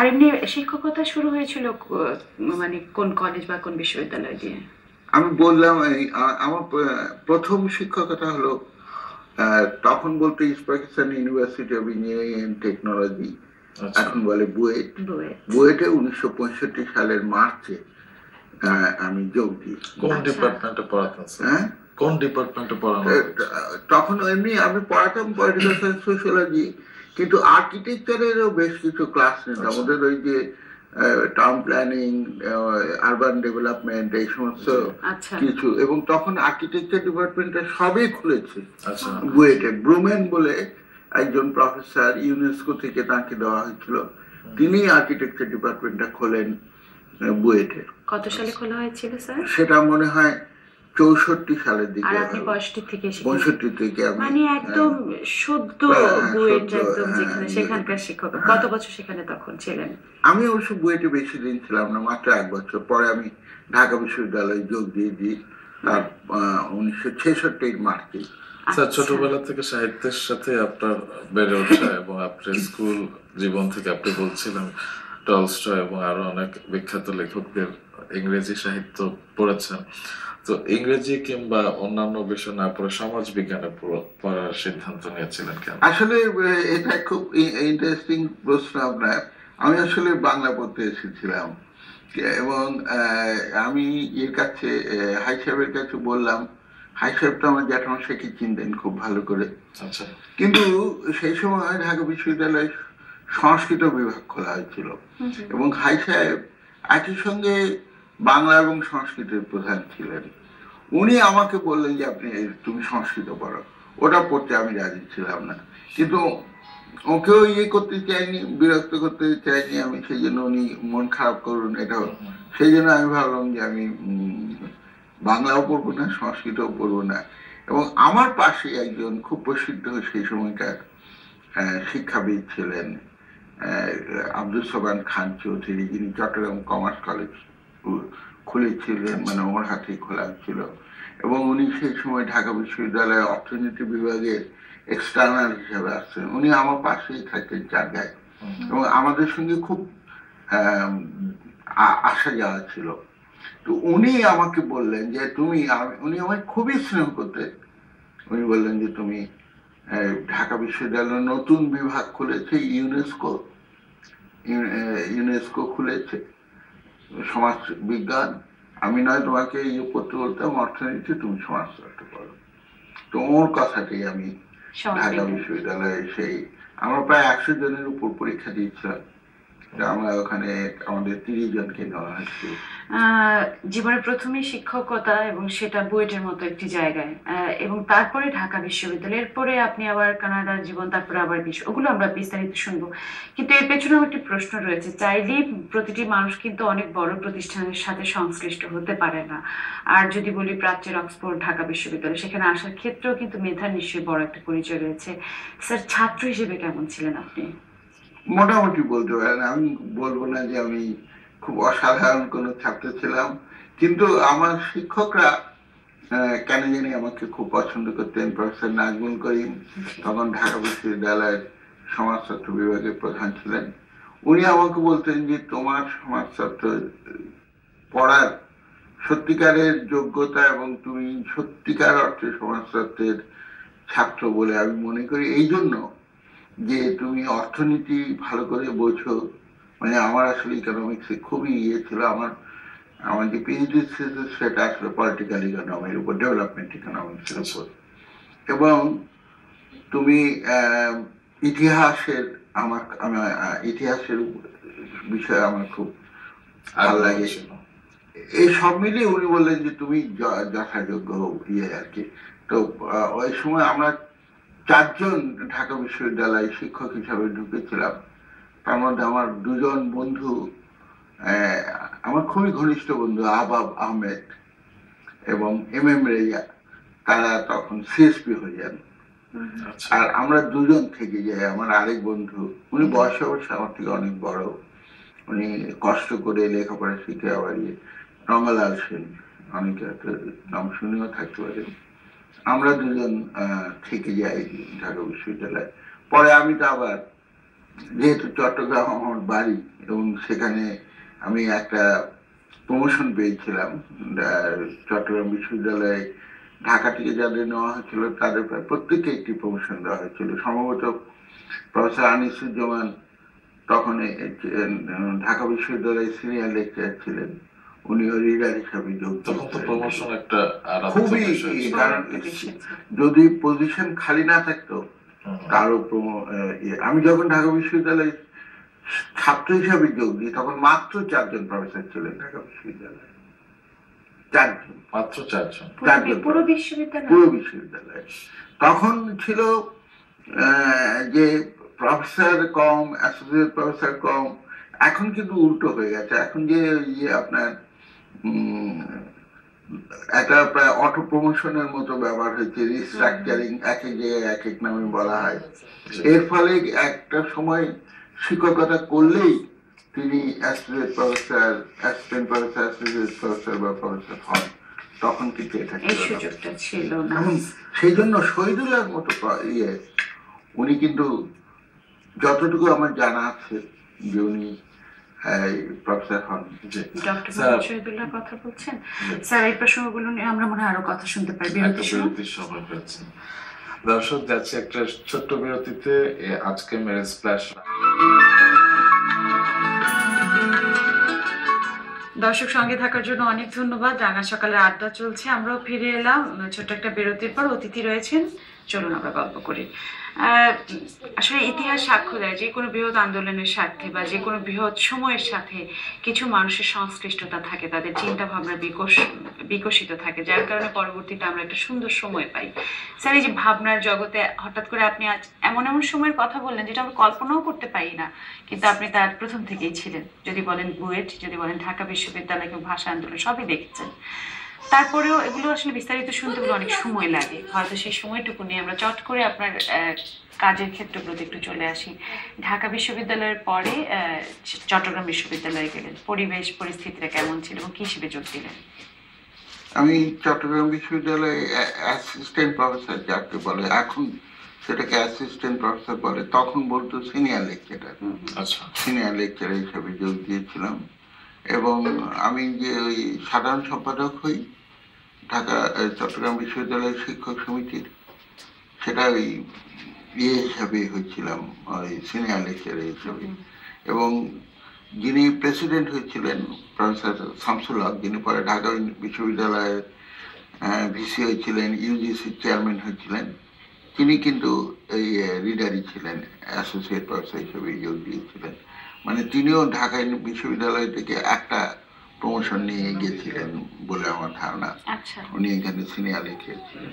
আর এমনি শিক্ষকতা শুরু হয়েছিল মানে কোন কলেজ বা কোন বিশ্ববিদ্যালয় দিয়ে? আমি বললাম আমার প্রথম শিক্ষকতা হলো আহ, তখন বলতে east Pakistan university of engineering and technology আচ্ছা। এখন বলে বুয়েট। বুয়েটে। উনিশশো পঁয়ষট্টি সালের মার্চে আমি যোগ দিই কোন আচ্ছা। ডিপার্টমেন্টে পড়াতেন স্যার? হ্যাঁ? কোন ডিপার্টমেন্টে পড়ানো? তখন এমনি আমি পড়াতাম পলিটিক্যাল সায়েন্স সোশ্যোলজি কিন্তু আর্কিটেকচারেরও বেশ কিছু ক্লাস নিতাম আমাদের ওই যে টাউন প্ল্যানিং আরবান ডেভেলপমেন্ট এই সমস্ত আচ্ছা। কিছু। এবং তখন আর্কিটেকচার ডিপার্টমেন্টটা সবই খুলেছে। আচ্ছা। বুয়েটে ব্রুমেন বলে একজন প্রফেসর ইউনেস্কো থেকে তাকে দেওয়া হয়েছিল। তিনি আর্কিটেকচার ডিপার্টমেন্টটা খোলেন আহ, বুয়েটে কত সালে খোলা হয়েছিল স্যার? সেটা মনে হয় চৌষট্টি সালের দিকে আপনি বয়সটি থেকে পঁয়ষট্টি থেকে মানে একদম সদ্য হ্যাঁ, বুয়েট একদম হ্যাঁ, যেখানে হ্যাঁ। সেখানকার শিক্ষক। কত বছর সেখানে তখন ছিলেন? আমি অবশ্য বুয়েটে বেশি দিন ছিলাম না মাত্র এক বছর। পরে আমি ঢাকা বিশ্ববিদ্যালয়ে যোগ দিয়ে দিই তার উনিশশো ছেষট্টির মার্চে। স্যার আচ্ছা। ছোটবেলা থেকে সাহিত্যের সাথে আপনার বেড়ে ওঠা এবং আপনার স্কুল জীবন থেকে আপনি বলছিলেন টলস্টয় এবং আরও অনেক বিখ্যাত লেখকদের ইংরেজি সাহিত্য পড়েছেন। তো ইংরেজি কিংবা অন্যান্য বিষয় না পড়ে সমাজ বিজ্ঞানে পড়ার সিদ্ধান্ত নিয়েছিলেন কেন? আসলে এটা খুব ইন্টারেস্টিং প্রশ্ন আপনার। আমি আসলে বাংলা পড়তে এসেছিলাম। এবং আমি এর কাছে আহ, হাই সাহেবের কাছে বললাম হাই সাহেব তো আমার জ্যাঠামশাইকে চিনতেন খুব ভালো করে। আচ্ছা। কিন্তু সেই সময় ঢাকা বিশ্ববিদ্যালয়ে সংস্কৃত বিভাগ খোলা হয়েছিল। এবং হাই সাহেব একই সঙ্গে বাংলা এবং সংস্কৃতের প্রধান ছিলেন উনি আমাকে বললেন যে, আপনি, তুমি সংস্কৃত পড়ো। ওটা পড়তে আমি রাজি ছিলাম না। কিন্তু ওকেও ইয়ে করতে চাইনি, বিরক্ত করতে চাইনি আমি। সেই জন্য উনি মন খারাপ করুন, এটা সেই জন্য আমি ভাবলাম যে, আমি বাংলাও পড়ব না, সংস্কৃতও পড়ব না। এবং আমার পাশে একজন খুব প্রসিদ্ধ সেই সময়কার শিক্ষাবিদ ছিলেন আব্দুল সোবান খান চৌধুরী। যিনি চট্টগ্রাম কমার্স কলেজ খুলেছিলেন মানে ওর হাতেই খোলা ছিল। এবং উনি সেই সময় ঢাকা বিশ্ববিদ্যালয়ের অর্থনীতি বিভাগের এক্সটার্নাল হিসেবে আসছেন। উনি আমার পাশেই থাকতেন জায়গায় এবং আমাদের সঙ্গে খুব আসা যাওয়া ছিল। তো উনি আমাকে বললেন যে তুমি উনি আমায় খুবই স্নেহ করতেন। উনি বললেন যে তুমি ঢাকা বিশ্ববিদ্যালয়ের নতুন বিভাগ খুলেছে ইউনেস্কো ইউনেস্কো খুলেছে। সমাজ বিজ্ঞান আমি নয় তোমাকে ইয়ে করতে বলতাম অর্থনীতি তুমি সমাজতত্ত্ব করো তো ওর কথাটাই আমি ঢাকা বিশ্ববিদ্যালয়ে সেই আমরা প্রায় একশো জনের উপর পরীক্ষা দিয়েছিলাম। প্রথমেই শিক্ষকতা এবং সেটা বুয়েটের মতো একটি জায়গায়। এবং তারপরে ঢাকা আপনি আবার কানাডার জীবন, তারপরে আবার বিশ্ব ওগুলো আমরা বিস্তারিত শুনব। কিন্তু এর একটি প্রশ্ন রয়েছে, চাইলেই প্রতিটি মানুষ কিন্তু অনেক বড় প্রতিষ্ঠানের সাথে সংশ্লিষ্ট হতে পারে না। আর যদি বলি প্রাচ্যের অক্সফোর্ড, ঢাকা বিশ্ববিদ্যালয়, সেখানে আসার ক্ষেত্রেও কিন্তু মেধার নিশ্চয়ই বড় একটা পরিচয় রয়েছে। স্যার, ছাত্র হিসেবে কেমন ছিলেন আপনি? মোটামুটি বলতে পারেন। আমি বলব না যে আমি খুব অসাধারণ কোনো ছাত্র ছিলাম কিন্তু আমার শিক্ষকরা কেন জানি আমাকে খুব পছন্দ করতেন। প্রফেসর নাজমুল করিম তখন ঢাকা বিশ্ববিদ্যালয়ের সমাজতত্ত্ব বিভাগের প্রধান ছিলেন। উনি আমাকে বলতেন যে তোমার সমাজতত্ত্ব পড়ার সত্যিকারের যোগ্যতা এবং তুমি সত্যিকার অর্থে সমাজতত্ত্বের ছাত্র বলে আমি মনে করি। এই জন্য যে তুমি অর্থনীতি ভালো করে বোঝো মানে আমার আসলে ইকোনমিক্সে খুবই ইয়ে ছিল আমার আমার যে পিএইচডি থিসিস সেটা আসলে পলিটিক্যাল ইকোনমির উপর ডেভেলপমেন্ট ইকোনমিক্সের উপর। এবং তুমি ইতিহাসের আমার আমার ইতিহাসের বিষয়ে আমার খুব ভালো লাগে। এই সব মিলিয়ে উনি বললেন যে তুমি য- যথাযোগ্য ইয়ে আর কি। তো ওই সময় আমরা চারজন ঢাকা বিশ্ববিদ্যালয়ে শিক্ষক হিসাবে ঢুকেছিলাম। তার মধ্যে আমার দুজন বন্ধু আমার খুবই ঘনিষ্ঠ বন্ধু আবাব আহমেদ এবং এম এম রেজা তারা তখন সিএসপি হয়ে যান। আচ্ছা। আর আমরা দুজন থেকে যাই আমার আরেক বন্ধু উনি বয়সে অবশ্য আমার থেকে অনেক বড়। উনি কষ্ট করে লেখাপড়া শিখে আবার ইয়ে রঙ্গলাল সেন অনেকে হয়তো নাম শুনেও থাকতে পারেন। আমরা দুজন থেকে যাই ঢাকা বিশ্ববিদ্যালয়ে। পরে আমি তো আবার, যেহেতু চট্টগ্রাম আমার বাড়ি, এবং সেখানে আমি একটা প্রমোশন পেয়েছিলাম চট্টগ্রাম বিশ্ববিদ্যালয়ে ঢাকা থেকে যাদের নেওয়া হয়েছিল, তাদের প্রায় প্রত্যেকে একটি প্রমোশন দেওয়া হয়েছিল। সম্ভবত প্রফেসর আনিসুজ্জামান তখন ঢাকা বিশ্ববিদ্যালয়ের সিনিয়র লেকচার ছিলেন। উনিও রিডার হিসাবে যোগ তখন তো প্রমোশন একটা খুবই ছিল। কারণ বড় একটা বিষয় ছিল। যদি পজিশন খালি না থাকতো তারও আহ, ইয়ে, আমি যখন ঢাকা বিশ্ববিদ্যালয়ে ছাত্র হিসাবে যোগ দিই তখন মাত্র চারজন প্রফেসর ছিলেন ঢাকা বিশ্ববিদ্যালয়ে। চারজন। মাত্র চারজন। চারজন। পুরো বিশ্ববিদ্যালয়? পুরো বিশ্ববিদ্যালয়ে। তখন ছিল যে প্রফেসর কম অ্যাসোসিয়েট প্রফেসর কম এখন কিন্তু উল্টো হয়ে গেছে। এখন যে ইয়ে আপনার একটা প্রায় অটো প্রমোশনের মতো ব্যবহার হয়েছে রিস্ট্রাকচারিং এক এক জায়গায় এক এক নামে বলা হয়। এর ফলে একটা সময় শিক্ষকতা করলেই তিনি associate professor assistant professor associate professor বা প্রফেসর হন তখন কিন্তু এটা ছিল না। সেই জন্য শহীদুল্লাহর মতো ইয়ে উনি কিন্তু যতটুকু আমার জানা আছে যে উনি প্রফেসর হন ডক্টর স্যার- কথা বলছেন। স্যার এই প্রসঙ্গগুলো নিয়ে আমরা মনে হয় আরও কথা শুনতে বিরতির সময়। দর্শক যাচ্ছে একটা ছোট্ট বিরতিতে। আজকে দর্শক সঙ্গে থাকার জন্য অনেক ধন্যবাদ। রাঙা সকালে আড্ডা চলছে আমরাও ফিরে এলাম। ছোট্ট একটা বিরতির পর অতিথি রয়েছেন। চলুন আমরা গল্প করি। আসলে ইতিহাস সাক্ষ্য দেয় যে কোনো বৃহৎ আন্দোলনের স্বার্থে বা যে কোনো বৃহৎ সময়ের সাথে কিছু মানুষের সংশ্লিষ্টতা থাকে, তাদের চিন্তা ভাবনা বিকশ, বিকশিত থাকে, যার কারণে পরবর্তীতে আমরা একটা সুন্দর সময় পাই। স্যার, এই যে ভাবনার জগতে হঠাৎ করে আপনি আজ এমন এমন সময়ের কথা বললেন যেটা আমরা কল্পনাও করতে পারি না, কিন্তু আপনি তার প্রথম থেকেই ছিলেন। যদি বলেন বুয়েট, যদি বলেন ঢাকা বিশ্ববিদ্যালয় ভাষা আন্দোলন, সবই দেখেছেন। তারপরেও এগুলো আসলে বিস্তারিত শুনতে গেলে অনেক সময় লাগে। হয়তো সেই সময়টুকু নিয়ে আমরা চট করে আপনার আহ, কাজের ক্ষেত্রগুলোতে একটু চলে আসি। ঢাকা বিশ্ববিদ্যালয়ের পরে আহ, চট্টগ্রাম বিশ্ববিদ্যালয়ে গেলেন। পরিবেশ পরিস্থিতিটা কেমন ছিল এবং কি হিসেবে যোগ দিলেন? আমি চট্টগ্রাম বিশ্ববিদ্যালয়ে অ্যাসিস্ট্যান্ট প্রফেসর যাকে বলে এখন সেটাকে অ্যাসিস্ট্যান্ট প্রফেসর বলে। তখন বলতো সিনিয়র লেকচারার। আচ্ছা। সিনিয়র লেকচারার হিসেবে যোগ দিয়েছিলাম। এবং আমি যে ওই সাধারণ সম্পাদক হই ঢাকা চট্টগ্রাম বিশ্ববিদ্যালয়ের শিক্ষক সমিতির সেটা ওই ইয়ে হিসাবে হয়েছিলাম ওই সিনিয়র লেকচারার হিসাবে। এবং যিনি প্রেসিডেন্ট হয়েছিলেন প্রফেসর শামসুল হক যিনি পরে ঢাকা বিশ্ববিদ্যালয়ের ভিসি হয়েছিলেন ইউজিসির চেয়ারম্যান হয়েছিলেন তিনি কিন্তু এই রিডারই ছিলেন অ্যাসোসিয়েট প্রফেসর হিসেবে যোগ দিয়েছিলেন। মানে তিনিও ঢাকা বিশ্ববিদ্যালয় থেকে একটা প্রমোশন নিয়ে গিয়েছিলেন বলে আমার ধারণা। আচ্ছা। উনি এখানে সিনিয়র লেকচার ছিলেন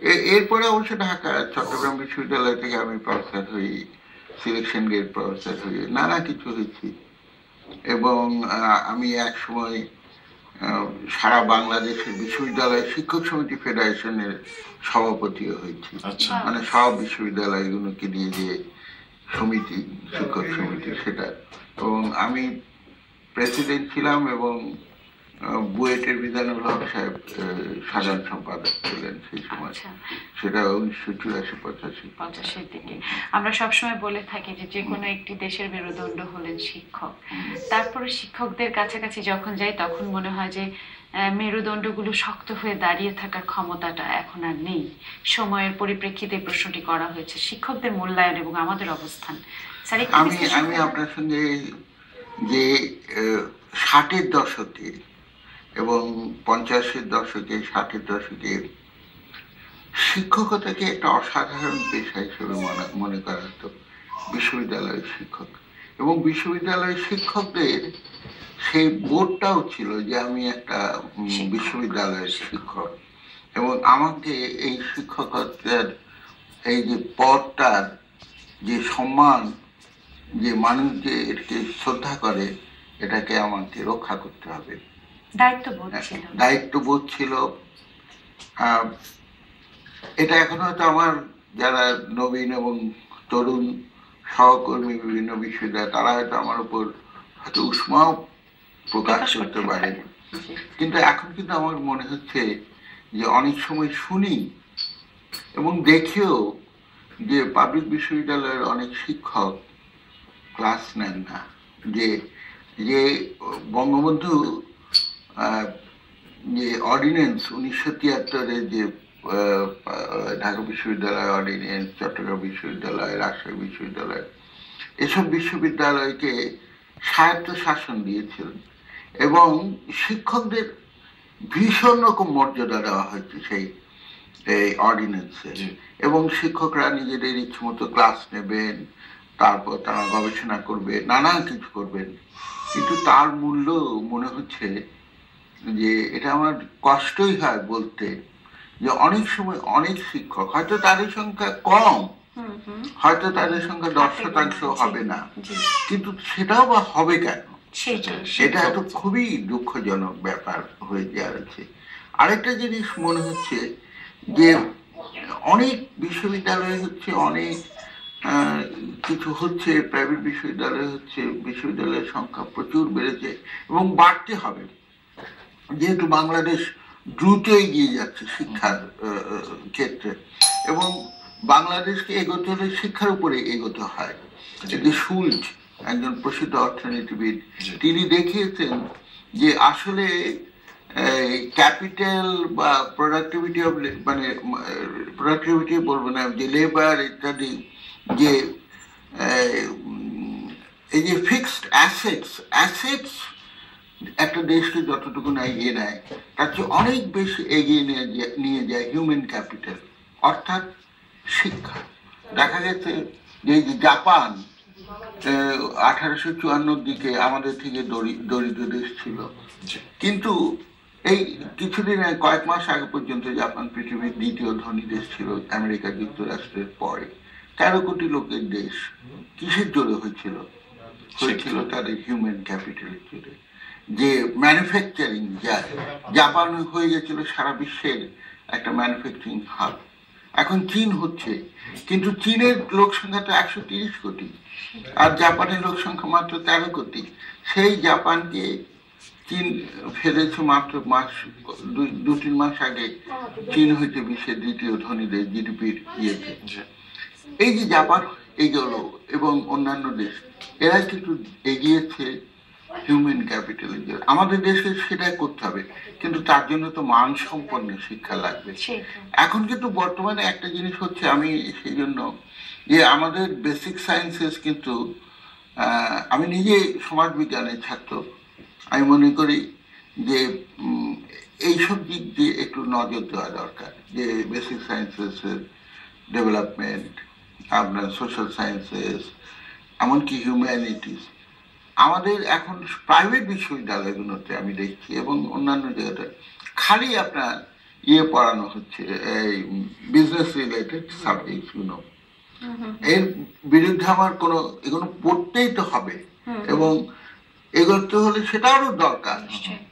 এ- এরপরে অবশ্য ঢাকা চট্টগ্রাম বিশ্ববিদ্যালয় থেকে আমি প্রফেসর হই সিলেকশন গেট প্রফেসর হই নানা কিছু হয়েছি। এবং আহ, আমি এক সময় আহ, সারা বাংলাদেশের বিশ্ববিদ্যালয় শিক্ষক সমিতি ফেডারেশনের সভাপতিও হয়েছি। আচ্ছা। মানে সব বিশ্ববিদ্যালয়গুলোকে নিয়ে যে সমিতি শিক্ষক সমিতি সেটা। এবং আমি প্রেসিডেন্ট ছিলাম এবং বুয়েটের বিধানুল হক সাহেব সাধারণ সম্পাদক ছিলেন সেই সময়। আচ্ছা। সেটা উনিশশো চুরাশি পঁচাশি। পঞ্চাশের দিকে। আমরা সবসময় বলে থাকি যে যে কোনো একটি দেশের মেরুদণ্ড হলেন শিক্ষক। তারপরে শিক্ষকদের কাছাকাছি যখন যাই তখন মনে হয় যে মেরুদণ্ডগুলো শক্ত হয়ে দাঁড়িয়ে থাকার ক্ষমতাটা এখন আর নেই। সময়ের পরিপ্রেক্ষিতে প্রশ্নটি করা হয়েছে। শিক্ষকদের মূল্যায়ন এবং আমাদের অবস্থান। স্যার আমি আমি আপনার সঙ্গে যে ষাটের দশকে এবং পঞ্চাশের দশকে ষাটের দশকে শিক্ষকতাকে একটা অসাধারণ পেশা হিসেবে মনে মনে করা হতো বিশ্ববিদ্যালয়ের শিক্ষক। এবং বিশ্ববিদ্যালয়ের শিক্ষকদের সেই বোর্ডটাও ছিল যে আমি একটা বিশ্ববিদ্যালয়ের শিক্ষক। এবং আমাকে এই শিক্ষকতার এই যে পদটার যে সম্মান যে মানুষ যে এটাকে শ্রদ্ধা করে এটাকে আমাকে রক্ষা করতে হবে। দায়িত্ববোধ ছিল। ছিল। এটা এখন হয়তো আমার যারা নবীন এবং তরুণ সহকর্মী বিভিন্ন বিশ্ববিদ্যালয় তারা হয়তো আমার উপর হয়তো উষ্মাও প্রকাশ করতে পারে। কিন্তু এখন কিন্তু আমার মনে হচ্ছে যে অনেক সময় শুনি এবং দেখিও যে পাবলিক বিশ্ববিদ্যালয়ের অনেক শিক্ষক ক্লাস নেন না। যে যে বঙ্গবন্ধু যে অর্ডিন্যান্স উনিশশো তিয়াত্তরে যে ঢাকা বিশ্ববিদ্যালয় অর্ডিন্যান্স চট্টগ্রাম বিশ্ববিদ্যালয় রাজশাহী বিশ্ববিদ্যালয় এসব বিশ্ববিদ্যালয়কে স্বায়ত্ত শাসন দিয়েছিলেন এবং শিক্ষকদের ভীষণ রকম মর্যাদা দেওয়া হয়েছে সেই এই অর্ডিন্যান্সে এবং শিক্ষকরা নিজেদের ইচ্ছে মতো ক্লাস নেবেন তারপর তারা গবেষণা করবে নানা কিছু করবেন কিন্তু তার মূল্য মনে হচ্ছে যে এটা আমার কষ্টই হয় বলতে যে অনেক সময় অনেক শিক্ষক হয়তো তাদের সংখ্যা কম হয়তো তাদের সংখ্যা দশ শতাংশ হবে না। কিন্তু সেটাও বা হবে কেন? সেটা তো খুবই দুঃখজনক ব্যাপার হয়ে যাচ্ছে। আরেকটা জিনিস মনে হচ্ছে যে অনেক বিশ্ববিদ্যালয় হচ্ছে অনেক কিছু হচ্ছে প্রাইভেট বিশ্ববিদ্যালয় হচ্ছে বিশ্ববিদ্যালয়ের সংখ্যা প্রচুর বেড়েছে এবং বাড়তে হবে। যেহেতু বাংলাদেশ দ্রুত এগিয়ে যাচ্ছে শিক্ষার ক্ষেত্রে এবং বাংলাদেশকে এগোতে হলে শিক্ষার উপরে এগোতে হয়। যে শুল্ক একজন প্রসিদ্ধ অর্থনীতিবিদ। তিনি দেখিয়েছেন যে আসলে ক্যাপিটাল বা প্রোডাক্টিভিটি অফ মানে প্রোডাক্টিভিটি বলব না যে লেবার ইত্যাদি যে এই যে ফিক্সড অ্যাসেটস অ্যাসেটস একটা দেশকে যতটুকু না এগিয়ে নেয় তার চেয়ে অনেক বেশি এগিয়ে নিয়ে যায় নিয়ে যায় হিউম্যান ক্যাপিটাল অর্থাৎ শিক্ষা। দেখা গেছে যে এই যে জাপান আঠারোশো চুয়ান্নর দিকে আমাদের থেকে দরিদ্র দেশ ছিল। কিন্তু এই কিছুদিন কয়েক মাস আগে পর্যন্ত জাপান পৃথিবীর দ্বিতীয় ধনী দেশ ছিল আমেরিকা যুক্তরাষ্ট্রের পরে। তেরো কোটি লোকের দেশ কিসের জোরে হয়েছিল? হয়েছিল তাদের হিউম্যান ক্যাপিটালের জোরে। যে ম্যানুফ্যাকচারিং যা জাপান হয়ে গেছিল সারা বিশ্বের একটা ম্যানুফ্যাকচারিং হাব এখন চীন হচ্ছে কিন্তু চীনের লোক সংখ্যা তো একশো তিরিশ কোটি আর জাপানের লোক সংখ্যা মাত্র তেরো কোটি। সেই জাপানকে চীন ফেলেছে মাত্র মাস দু তিন মাস আগে। চীন হয়েছে বিশ্বের দ্বিতীয় ধনী দেশ জিডিপির ইয়েতে। জি এই যে জাপান এগোলো এবং অন্যান্য দেশ এরা কিন্তু এগিয়েছে হিউম্যান ক্যাপিটালের জন্য। আমাদের দেশে সেটাই করতে হবে কিন্তু তার জন্য তো মানসম্পন্ন শিক্ষা লাগবে। এখন কিন্তু বর্তমানে একটা জিনিস হচ্ছে আমি সেই জন্য যে আমাদের বেসিক সায়েন্সেস কিন্তু আমি নিজে সমাজবিজ্ঞানের ছাত্র। আমি মনে করি যে এইসব দিক দিয়ে একটু নজর দেওয়া দরকার যে বেসিক সায়েন্সেসের ডেভেলপমেন্ট আপনার সোশ্যাল সায়েন্সেস এমনকি হিউম্যানিটিস আমাদের এখন প্রাইভেট বিশ্ববিদ্যালয়গুলোতে আমি দেখছি এবং অন্যান্য জায়গাতে খালি আপনার ইয়ে পড়ানো হচ্ছে এই বিজনেস রিলেটেড সাবজেক্টগুলো এর বিরুদ্ধে আমার কোনো এগুলো পড়তেই তো হবে। এবং এগোতে হলে সেটারও দরকার।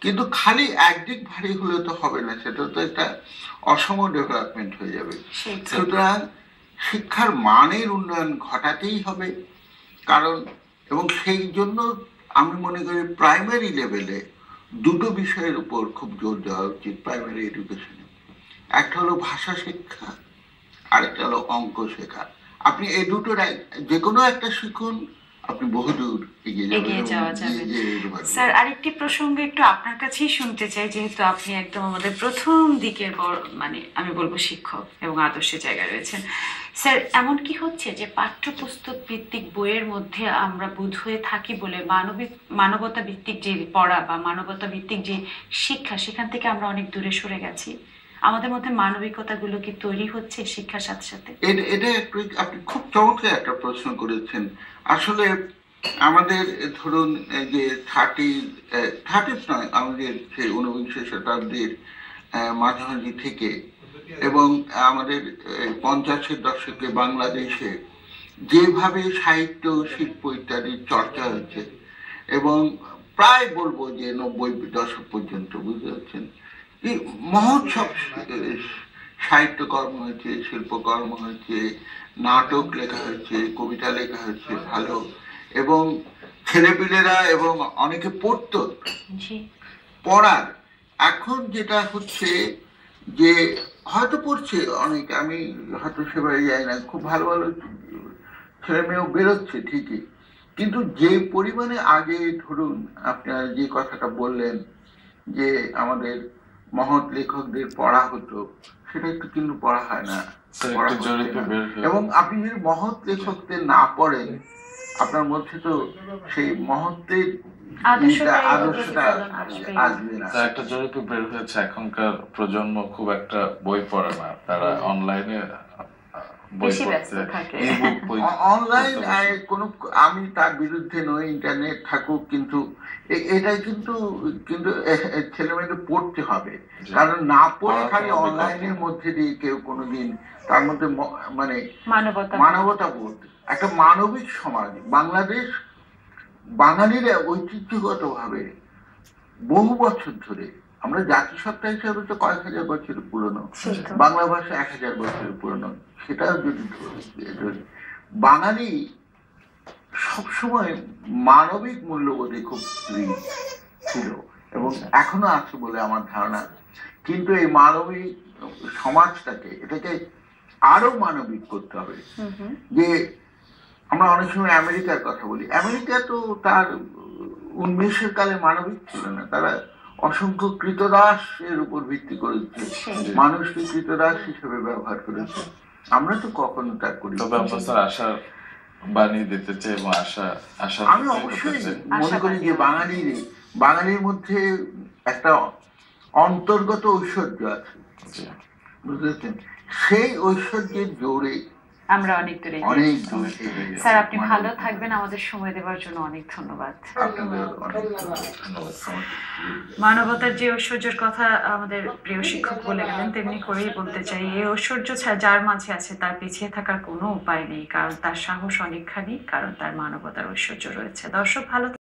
কিন্তু খালি একদিক ভারী হলে তো হবে না সেটা তো একটা অসম ডেভেলপমেন্ট হয়ে যাবে। সুতরাং শিক্ষার মানের উন্নয়ন ঘটাতেই হবে। কারণ এবং সেই জন্য আমি মনে করি প্রাইমারি লেভেলে দুটো বিষয়ের উপর খুব জোর দেওয়া উচিত প্রাইমারি এডুকেশনে একটা হলো ভাষা শিক্ষা আরেকটা হলো অঙ্ক শেখা। আপনি এই এক- যে কোনো একটা শিখুন আপনি বহুদূর এগিয়ে যাওয়া যাবে। স্যার আরেকটি প্রসঙ্গ একটু আপনার কাছেই শুনতে চাই যেহেতু আপনি একদম আমাদের প্রথম দিকের মানে আমি বলব শিক্ষক এবং আদর্শের জায়গায় রয়েছেন। স্যার, এমন কি হচ্ছে যে পাঠ্যপুস্তক ভিত্তিক বইয়ের মধ্যে আমরা বোধ হয়ে থাকি বলে মানবিক মানবতা ভিত্তিক যে পড়া বা মানবতা ভিত্তিক যে শিক্ষা, সেখান থেকে আমরা অনেক দূরে সরে গেছি? আমাদের মধ্যে মানবিকতাগুলো কি তৈরি হচ্ছে শিক্ষার সাথে সাথে? এটা একটু, আপনি খুব চমৎকার একটা প্রশ্ন করেছেন। আসলে আমাদের ধরুন যে থার্টি থার্টিস নয়, আমাদের সেই ঊনবিংশ শতাব্দীর মাঝামাঝি থেকে এবং আমাদের পঞ্চাশের দশকে বাংলাদেশে যেভাবে সাহিত্য শিল্প ইত্যাদির চর্চা হয়েছে এবং প্রায় বলব যে নব্বই দশক পর্যন্ত বুঝতে পারছেন? মহোৎসব সাহিত্যকর্ম হয়েছে শিল্পকর্ম হয়েছে নাটক লেখা হয়েছে কবিতা লেখা হয়েছে ভালো। এবং ছেলেপিলেরা এবং অনেকে পড়তো। পড়ার। এখন যেটা হচ্ছে যে হয়তো পড়ছে অনেক আমি হয়তো সেবারে যাই না খুব ভালো ভালো ছেলে মেয়েও বেরোচ্ছে ঠিকই। কিন্তু যে পরিমাণে আগে ধরুন আপনার যে কথাটা বললেন যে আমাদের মহৎ লেখকদের পড়া হতো সেটা একটু কিন্তু পড়া হয় না এবং আপনি যদি মহৎ লেখকদের না পড়েন আপনার মধ্যে তো সেই মহত্বের একটা জরিপে বের হয়েছে এখনকার প্রজন্ম খুব একটা বই পড়ে না। তারা অনলাইনে অনলাইন কোন আমি তার বিরুদ্ধে নই ইন্টারনেট থাকুক কিন্তু এটাই কিন্তু কিন্তু ছেলে মেয়েদের পড়তে হবে। কারণ না পড়ে খালি হবে, অনলাইনের মধ্যে দিয়ে কেউ কোনোদিন তার মধ্যে মানে মানবতা মানবতা বোধ। একটা মানবিক সমাজ বাংলাদেশ বাঙালিরা ঐতিহ্যগতভাবে বহু বছর ধরে আমরা জাতিসত্তা হিসাবে তো কয়েক হাজার বছর পুরনো বাংলা ভাষা এক হাজার বছরের পুরনো সেটাও যদি বাঙালি সবসময় মানবিক মূল্যবোধে খুব ছিল এবং এখনও আছে বলে আমার ধারণা। কিন্তু এই মানবিক সমাজটাকে এটাকে আরও মানবিক করতে হবে। যে আমরা অনেক সময় আমেরিকার কথা বলি। আমেরিকা তো তার উন্মেষের কালে মানবিক ছিল না তারা অসংখ্য কৃতদাসের উপর ভিত্তি করেছে মানুষকে কৃতদাস হিসেবে ব্যবহার করেছে। আমরা তো কখনো তা করি তবে স্যার আশা বানিয়ে দিতে চাই এবং আশা আশা আমি অবশ্যই মনে করি যে বাঙালির বাঙালির মধ্যে একটা অন্তর্গত ঐশ্বর্য আছে। জি। বুঝতেছেন সেই ঐশ্বর্যের জোরে আমরা অনেক দূরে। স্যার আপনি ভালো থাকবেন। আমাদের সময় দেওয়ার জন্য অনেক ধন্যবাদ। মানবতার যে ঐশ্বর্যের কথা আমাদের প্রিয় শিক্ষক বলে গেলেন তেমনি করেই বলতে চাই এই ঐশ্বর্য যার মাঝে আছে তার পিছিয়ে থাকার কোনো উপায় নেই। কারণ তার সাহস অনেকখানি কারণ তার মানবতার ঐশ্বর্য রয়েছে। দর্শক ভালো